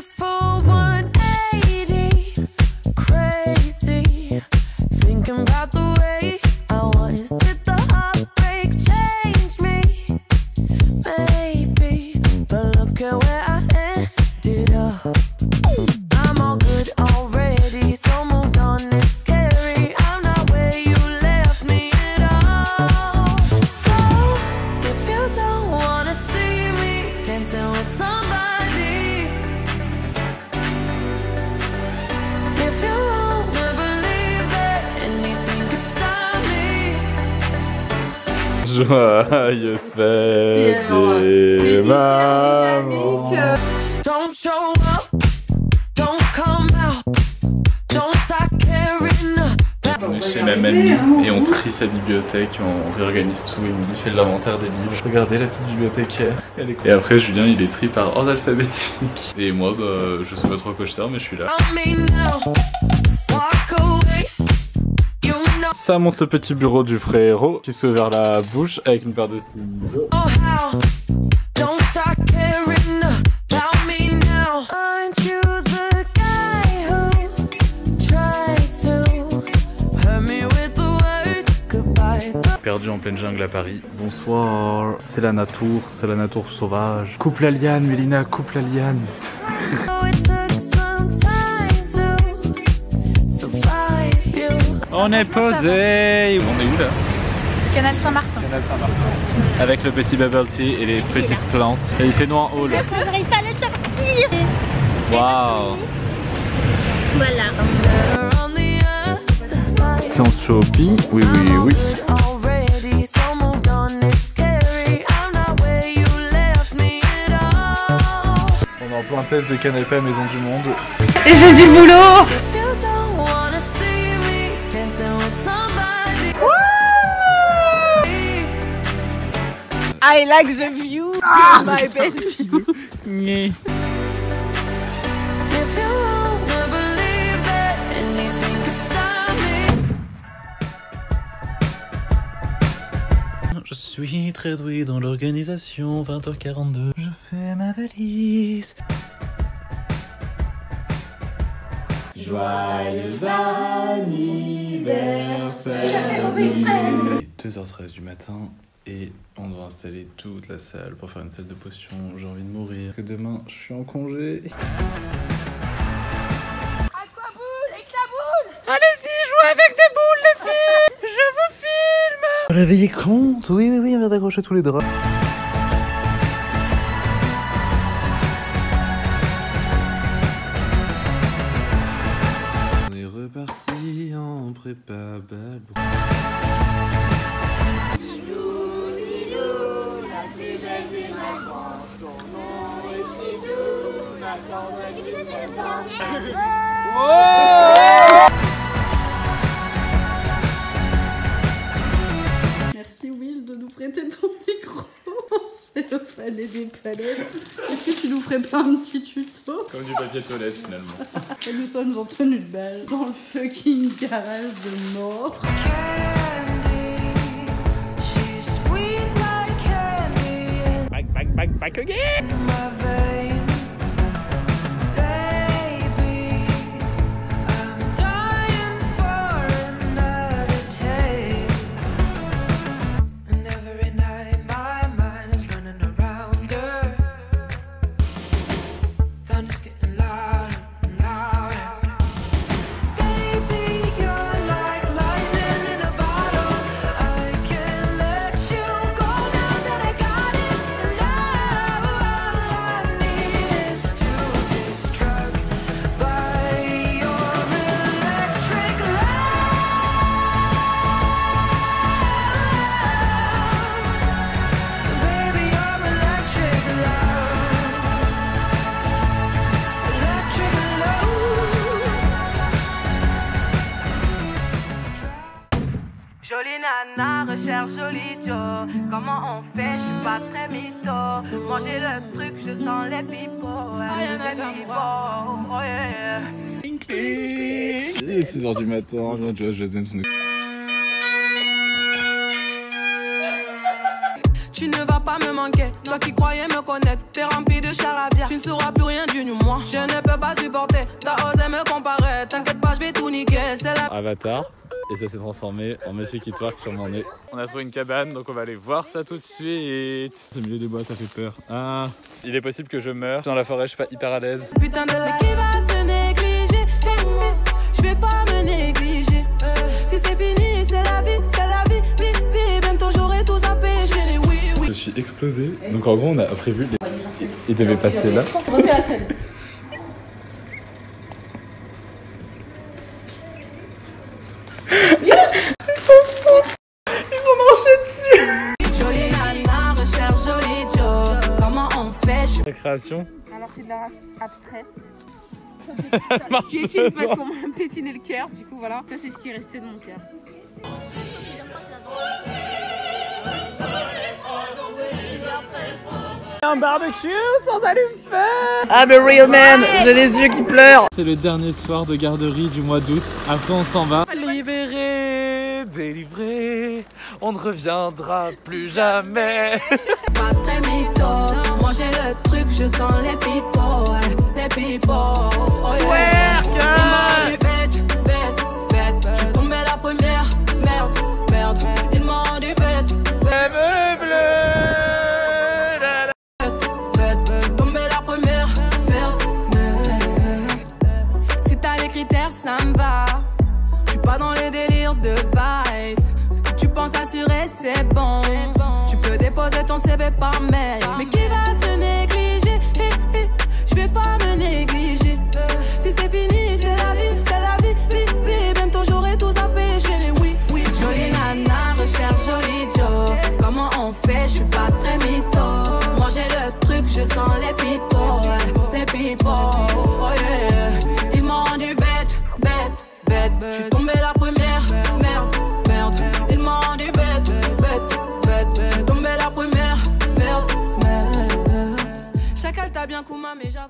a Joyeuse fête et maman. Don't show up, don't come out, don't start caring about On est chez ma mamie et on trie sa bibliothèque, on réorganise tout et on fait l'inventaire des livres. Regardez la petite bibliothécaire. Elle est cool. Et après Julien il est tri par ordre alphabétique. Et moi bah je sais pas trop à quoi je sers mais je suis là. Ça montre le petit bureau du frérot qui s'ouvre vers la bouche avec une paire de ciseaux. goodbye? Perdu en pleine jungle à Paris. Bonsoir. C'est la nature, c'est la nature sauvage. Coupe la liane, Mélina, coupe la liane. On est posé. On est où là? Canal Saint-Martin. Canal Saint-Martin. Avec le petit bubble tea et les petites plantes. Et il fait noir en haut là. Pas le sortir. Waouh. Voilà. Side. Séance shopping. Oui, oui, oui. On est en plein test de canapé à Maison du Monde. Et j'ai du boulot. I like the view. You're my best view. Je suis très doué dans l'organisation. 20h42. Je fais ma valise. Joyeux anniversaire. 2h13 du matin et on doit installer toute la salle pour faire une salle de potion. J'ai envie de mourir. Parce que demain, je suis en congé. Allez-y, jouez avec des boules, les filles. Je vous filme. Réveillez compte Oui, oui, oui, on vient d'accrocher tous les draps. On est reparti en prépa bal. Merci Will de nous prêter ton micro. C'est le fan des palettes. Est-ce que tu nous ferais pas un petit tuto? Comme du papier toilette finalement. Et nous sommes en tenue de balle dans le fucking garage de mort. Candy, she's sweet like candy Back, back, back, back again nana, recherche joli Joe. Comment on fait, je suis pas très mytho. Manger le truc, je sens les pipots. y'en a comme moi. Oh yeah. Il est 6h du matin, viens, tu vois, je zen son Tu ne vas pas me manquer, toi qui croyais me connaître, t'es rempli de charabia. Tu ne sauras plus rien du nous, moi. Je ne peux pas supporter, t'as osé me comparer. T'inquiète pas, je vais tout niquer. C'est la Avatar et ça s'est transformé en Messi qui twerk sur mon nez. On a trouvé une cabane donc on va aller voir ça tout de suite. Ce milieu des bois ça fait peur. Ah, il est possible que je meure dans la forêt, je suis pas hyper à l'aise. putain de la qui va se négliger. Je vais pas me négliger. Si c'est fini, c'est la vie, c'est la vie, vie, vie. Bientôt j'aurai tout zappé, chérie, oui, oui. Je suis explosé. Donc en gros on a prévu, les... il devait passer là. Création. Alors c'est de l'art abstrait. Piétine parce qu'on m'a pétiné le cœur, du coup voilà. Ça c'est ce qui est resté de mon cœur. Un barbecue sans allume-feu I'm a real man, j'ai les yeux qui pleurent C'est le dernier soir de garderie du mois d'août. Après on s'en va. Libéré, délivré, on ne reviendra plus jamais. pas très mytho. Moi j'ai le truc, je sens les pipos, ouais, les pipos. Oh yeah. Il m'a rendu bête, bête, bête. Je suis tombée la première, merde, merde. Il m'a rendu bête, bête, bête, bête. Tombée la première, merde, merde. Si t'as les critères, ça me va. Je suis pas dans les délires de vice. Si tu penses assurer, c'est bon. Tu peux déposer ton CV par mail. Mais qui va se négliger? Je vais pas me négliger. Si c'est fini, mais j'avoue que c'est.